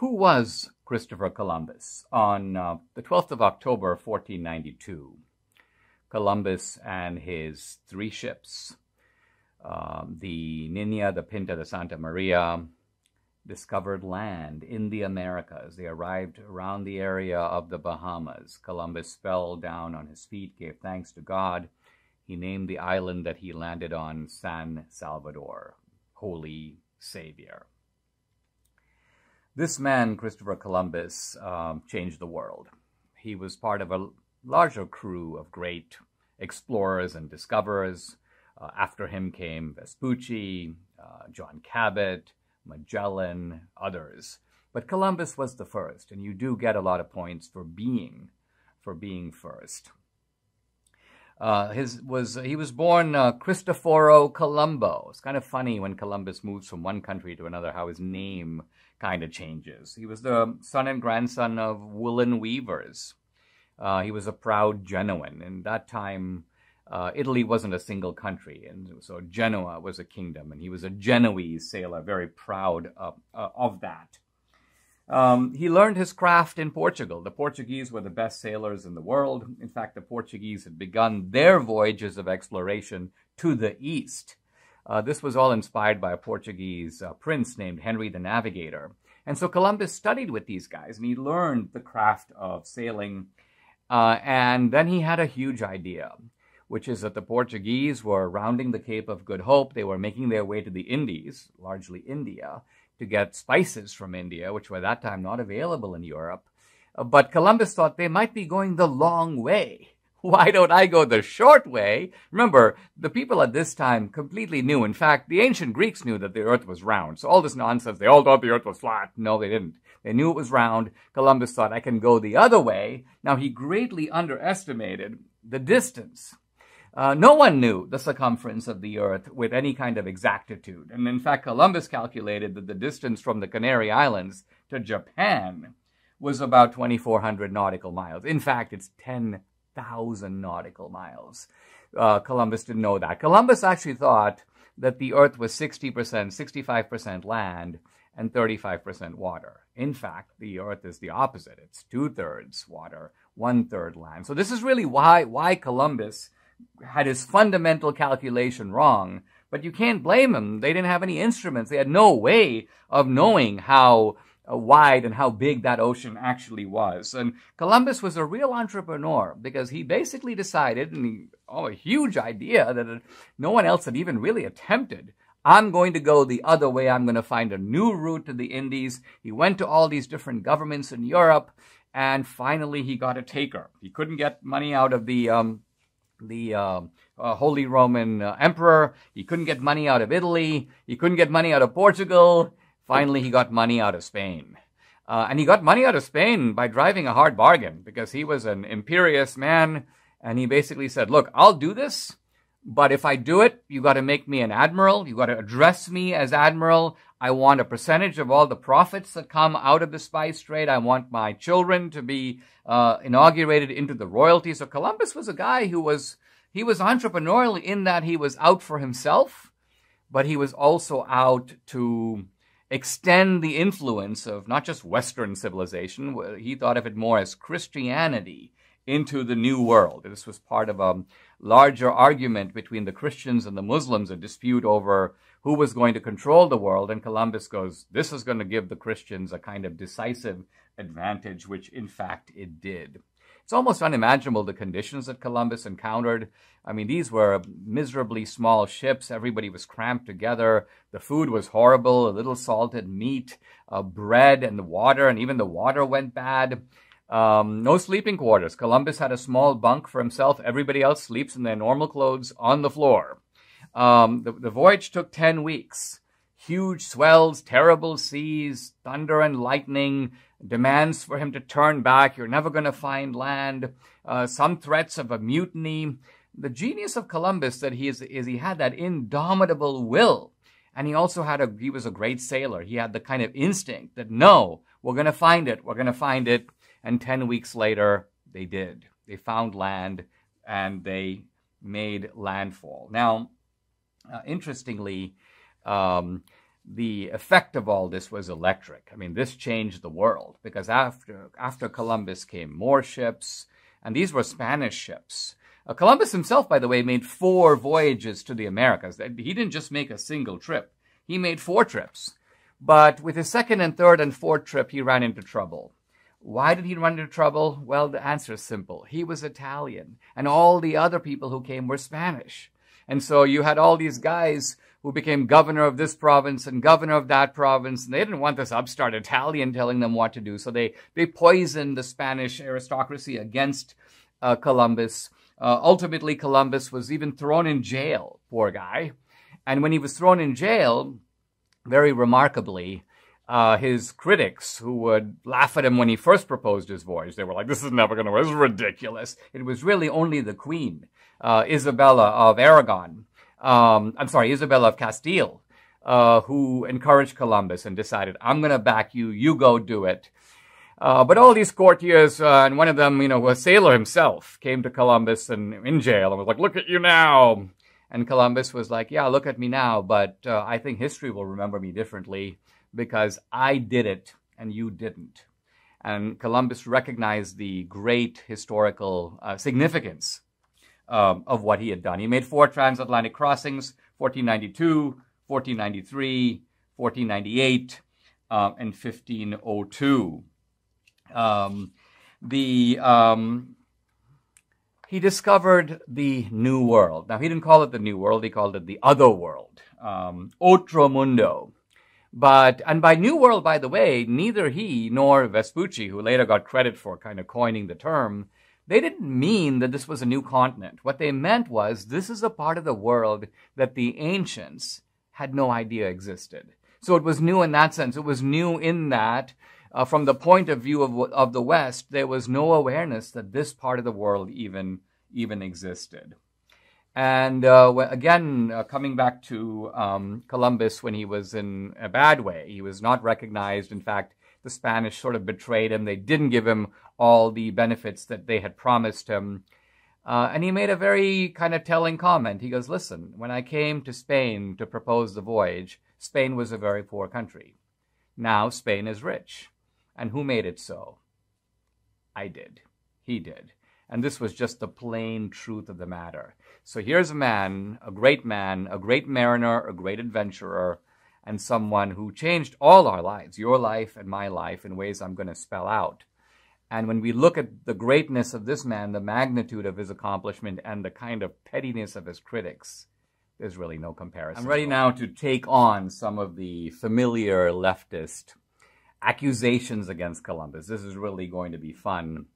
Who was Christopher Columbus? On uh, the 12th of October, 1492, Columbus and his three ships, um, the Nina, the Pinta, the Santa Maria, discovered land in the Americas. They arrived around the area of the Bahamas. Columbus fell down on his feet, gave thanks to God. He named the island that he landed on San Salvador, Holy Savior. This man, Christopher Columbus, um, changed the world. He was part of a larger crew of great explorers and discoverers. Uh, after him came Vespucci, uh, John Cabot, Magellan, others. But Columbus was the first, and you do get a lot of points for being for being first. Uh, his was he was born uh, Cristoforo Colombo. It's kind of funny when Columbus moves from one country to another how his name kind of changes. He was the son and grandson of woolen weavers. Uh, he was a proud Genoan. In that time, uh, Italy wasn't a single country, and so Genoa was a kingdom, and he was a Genoese sailor, very proud of, uh, of that. Um, he learned his craft in Portugal. The Portuguese were the best sailors in the world. In fact, the Portuguese had begun their voyages of exploration to the east. Uh, this was all inspired by a Portuguese uh, prince named Henry the Navigator. And so Columbus studied with these guys, and he learned the craft of sailing. Uh, and then he had a huge idea which is that the Portuguese were rounding the Cape of Good Hope. They were making their way to the Indies, largely India, to get spices from India, which were at that time not available in Europe. Uh, but Columbus thought they might be going the long way. Why don't I go the short way? Remember, the people at this time completely knew. In fact, the ancient Greeks knew that the earth was round. So all this nonsense, they all thought the earth was flat. No, they didn't. They knew it was round. Columbus thought, I can go the other way. Now, he greatly underestimated the distance uh, no one knew the circumference of the Earth with any kind of exactitude. And in fact, Columbus calculated that the distance from the Canary Islands to Japan was about 2,400 nautical miles. In fact, it's 10,000 nautical miles. Uh, Columbus didn't know that. Columbus actually thought that the Earth was 60%, 65% land and 35% water. In fact, the Earth is the opposite. It's two thirds water, one third land. So this is really why, why Columbus had his fundamental calculation wrong, but you can't blame him. They didn't have any instruments. They had no way of knowing how wide and how big that ocean actually was. And Columbus was a real entrepreneur because he basically decided, and he, oh, a huge idea that uh, no one else had even really attempted. I'm going to go the other way. I'm going to find a new route to the Indies. He went to all these different governments in Europe, and finally he got a taker. He couldn't get money out of the um, the uh, uh, Holy Roman uh, Emperor. He couldn't get money out of Italy. He couldn't get money out of Portugal. Finally, he got money out of Spain. Uh, and he got money out of Spain by driving a hard bargain because he was an imperious man. And he basically said, Look, I'll do this, but if I do it, you got to make me an admiral. You got to address me as admiral. I want a percentage of all the profits that come out of the spice trade. I want my children to be uh, inaugurated into the royalty. So Columbus was a guy who was he was entrepreneurial in that he was out for himself, but he was also out to extend the influence of not just Western civilization. He thought of it more as Christianity into the new world. This was part of a larger argument between the Christians and the Muslims, a dispute over who was going to control the world. And Columbus goes, this is going to give the Christians a kind of decisive advantage, which in fact it did. It's almost unimaginable the conditions that Columbus encountered. I mean, these were miserably small ships. Everybody was cramped together. The food was horrible, a little salted meat, uh, bread, and water, and even the water went bad. Um, no sleeping quarters. Columbus had a small bunk for himself. Everybody else sleeps in their normal clothes on the floor. Um, the, the voyage took 10 weeks. Huge swells, terrible seas, thunder and lightning, demands for him to turn back. You're never going to find land. Uh, some threats of a mutiny. The genius of Columbus that he is, is he had that indomitable will. And he also had a, he was a great sailor. He had the kind of instinct that no, we're going to find it. We're going to find it. And 10 weeks later, they did. They found land and they made landfall. Now, uh, interestingly, um, the effect of all this was electric. I mean, this changed the world because after, after Columbus came more ships, and these were Spanish ships. Uh, Columbus himself, by the way, made four voyages to the Americas. He didn't just make a single trip. He made four trips. But with his second and third and fourth trip, he ran into trouble. Why did he run into trouble? Well, the answer is simple. He was Italian, and all the other people who came were Spanish. And so you had all these guys who became governor of this province and governor of that province, and they didn't want this upstart Italian telling them what to do. So they, they poisoned the Spanish aristocracy against uh, Columbus. Uh, ultimately, Columbus was even thrown in jail, poor guy. And when he was thrown in jail, very remarkably, uh, his critics who would laugh at him when he first proposed his voyage. They were like, this is never going to work. This is ridiculous. It was really only the queen, uh, Isabella of Aragon, um, I'm sorry, Isabella of Castile, uh, who encouraged Columbus and decided, I'm going to back you. You go do it. Uh, but all these courtiers, uh, and one of them, you know, a sailor himself, came to Columbus and in jail and was like, look at you now. And Columbus was like, yeah, look at me now, but uh, I think history will remember me differently because I did it and you didn't. And Columbus recognized the great historical uh, significance um, of what he had done. He made four transatlantic crossings 1492, 1493, 1498, uh, and 1502. Um, the um, he discovered the New World. Now, he didn't call it the New World, he called it the Other World, um, Otro Mundo. But, and by New World, by the way, neither he nor Vespucci, who later got credit for kind of coining the term, they didn't mean that this was a new continent. What they meant was this is a part of the world that the ancients had no idea existed. So it was new in that sense. It was new in that, uh, from the point of view of, of the West, there was no awareness that this part of the world even, even existed. And uh, again, uh, coming back to um, Columbus when he was in a bad way, he was not recognized. In fact, the Spanish sort of betrayed him. They didn't give him all the benefits that they had promised him. Uh, and he made a very kind of telling comment. He goes, Listen, when I came to Spain to propose the voyage, Spain was a very poor country. Now Spain is rich. And who made it so? I did. He did. And this was just the plain truth of the matter. So here's a man, a great man, a great mariner, a great adventurer, and someone who changed all our lives, your life and my life, in ways I'm going to spell out. And when we look at the greatness of this man, the magnitude of his accomplishment, and the kind of pettiness of his critics, there's really no comparison. I'm ready now to take on some of the familiar leftist accusations against Columbus. This is really going to be fun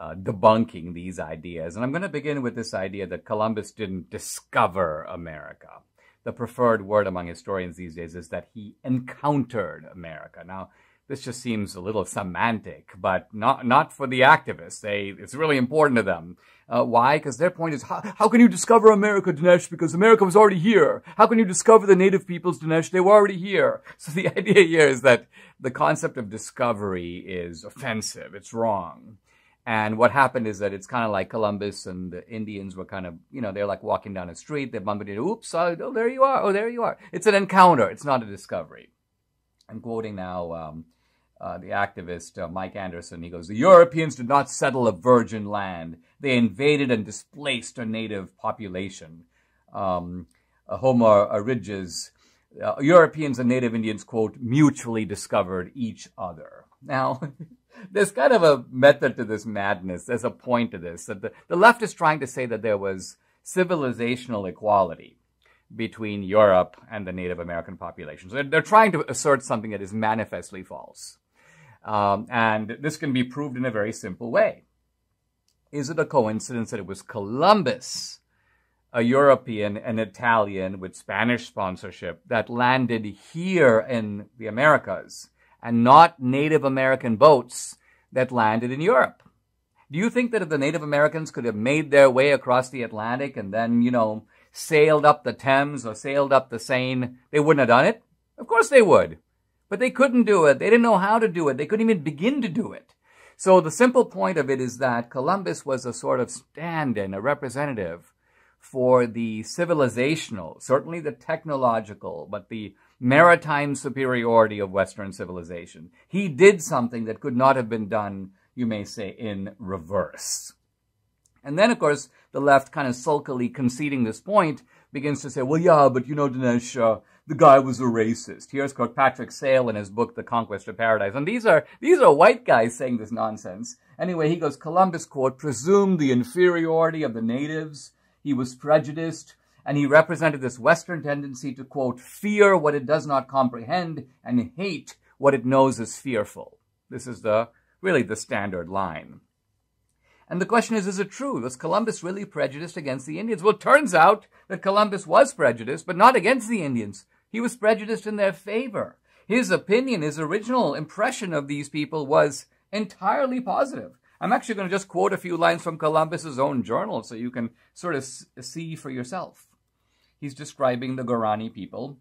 uh, debunking these ideas. And I'm going to begin with this idea that Columbus didn't discover America. The preferred word among historians these days is that he encountered America. Now, this just seems a little semantic, but not not for the activists. They it's really important to them. Uh, why? Because their point is, how, how can you discover America, Dinesh? Because America was already here. How can you discover the native peoples, Dinesh? They were already here. So the idea here is that the concept of discovery is offensive. It's wrong. And what happened is that it's kind of like Columbus and the Indians were kind of, you know, they're like walking down a street, they bumped into, oops, oh, oh, there you are, oh, there you are. It's an encounter, it's not a discovery. I'm quoting now um, uh, the activist uh, Mike Anderson. He goes, The Europeans did not settle a virgin land, they invaded and displaced a native population. Um, uh, Homer Ariges, uh, Europeans and native Indians, quote, mutually discovered each other. Now, there's kind of a method to this madness. There's a point to this. That the, the left is trying to say that there was civilizational equality between Europe and the Native American populations. They're, they're trying to assert something that is manifestly false. Um, and this can be proved in a very simple way. Is it a coincidence that it was Columbus, a European, an Italian with Spanish sponsorship, that landed here in the Americas? And not Native American boats that landed in Europe. Do you think that if the Native Americans could have made their way across the Atlantic and then, you know, sailed up the Thames or sailed up the Seine, they wouldn't have done it? Of course they would. But they couldn't do it. They didn't know how to do it. They couldn't even begin to do it. So the simple point of it is that Columbus was a sort of stand-in, a representative for the civilizational, certainly the technological, but the maritime superiority of Western civilization. He did something that could not have been done, you may say, in reverse. And then, of course, the left, kind of sulkily conceding this point, begins to say, well, yeah, but you know, Dinesh, uh, the guy was a racist. Here's Kirkpatrick Sale in his book, The Conquest of Paradise. And these are, these are white guys saying this nonsense. Anyway, he goes, Columbus, quote, presumed the inferiority of the natives. He was prejudiced and he represented this Western tendency to, quote, fear what it does not comprehend and hate what it knows is fearful. This is the, really the standard line. And the question is, is it true? Was Columbus really prejudiced against the Indians? Well, it turns out that Columbus was prejudiced, but not against the Indians. He was prejudiced in their favor. His opinion, his original impression of these people was entirely positive. I'm actually going to just quote a few lines from Columbus's own journal so you can sort of see for yourself he's describing the Guarani people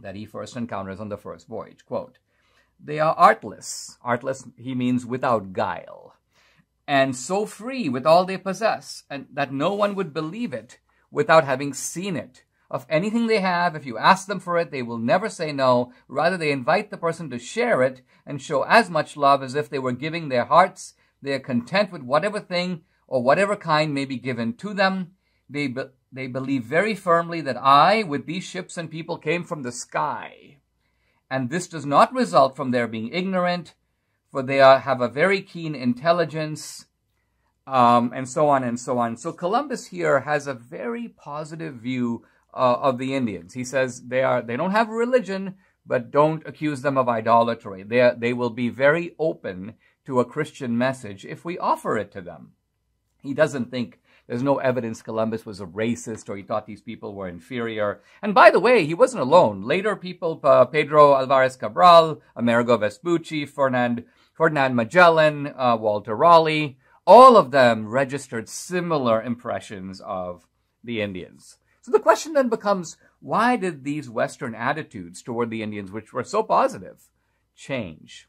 that he first encounters on the first voyage. Quote, they are artless. Artless, he means without guile. And so free with all they possess, and that no one would believe it without having seen it. Of anything they have, if you ask them for it, they will never say no. Rather, they invite the person to share it and show as much love as if they were giving their hearts. They are content with whatever thing or whatever kind may be given to them. They, be, they believe very firmly that I, with these ships and people, came from the sky. And this does not result from their being ignorant, for they are, have a very keen intelligence, um, and so on and so on. So Columbus here has a very positive view uh, of the Indians. He says they are they don't have religion, but don't accuse them of idolatry. They they will be very open to a Christian message if we offer it to them. He doesn't think there's no evidence Columbus was a racist or he thought these people were inferior. And by the way, he wasn't alone. Later people, uh, Pedro Alvarez Cabral, Amerigo Vespucci, Ferdinand, Ferdinand Magellan, uh, Walter Raleigh, all of them registered similar impressions of the Indians. So the question then becomes, why did these Western attitudes toward the Indians, which were so positive, change?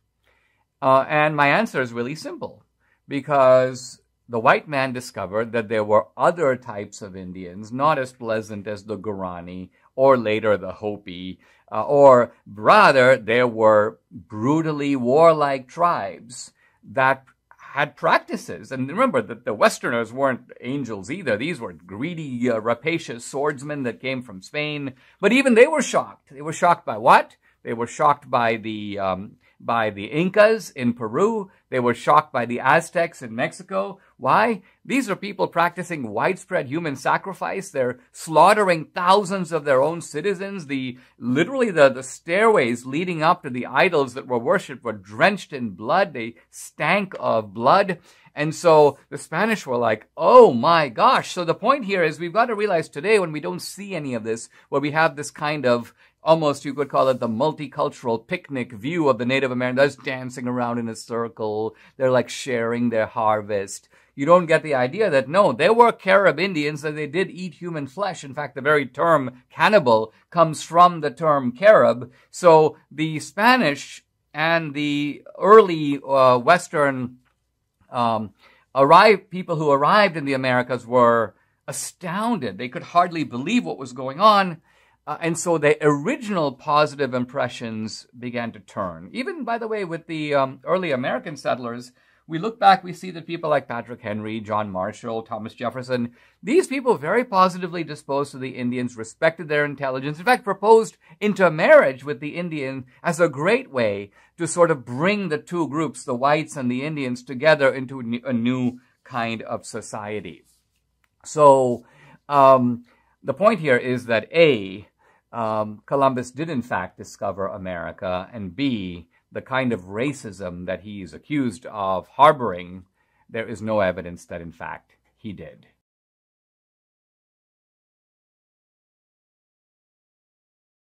Uh, and my answer is really simple. Because the white man discovered that there were other types of Indians, not as pleasant as the Guarani or later the Hopi, uh, or rather, there were brutally warlike tribes that had practices. And remember that the Westerners weren't angels either. These were greedy, uh, rapacious swordsmen that came from Spain. But even they were shocked. They were shocked by what? They were shocked by the um, by the Incas in Peru. They were shocked by the Aztecs in Mexico. Why? These are people practicing widespread human sacrifice. They're slaughtering thousands of their own citizens. The, literally the, the stairways leading up to the idols that were worshipped were drenched in blood. They stank of blood. And so the Spanish were like, oh my gosh. So the point here is we've got to realize today when we don't see any of this, where we have this kind of almost you could call it the multicultural picnic view of the Native Americans dancing around in a circle. They're like sharing their harvest. You don't get the idea that no, there were Carib Indians and they did eat human flesh. In fact, the very term cannibal comes from the term Carib. So the Spanish and the early uh, Western um, arrived people who arrived in the Americas were astounded. They could hardly believe what was going on. Uh, and so the original positive impressions began to turn. Even, by the way, with the um, early American settlers, we look back, we see that people like Patrick Henry, John Marshall, Thomas Jefferson, these people very positively disposed to the Indians, respected their intelligence, in fact, proposed intermarriage with the Indian as a great way to sort of bring the two groups, the whites and the Indians, together into a new kind of society. So, um, the point here is that A, um, Columbus did in fact discover America, and B, the kind of racism that he is accused of harboring, there is no evidence that in fact he did.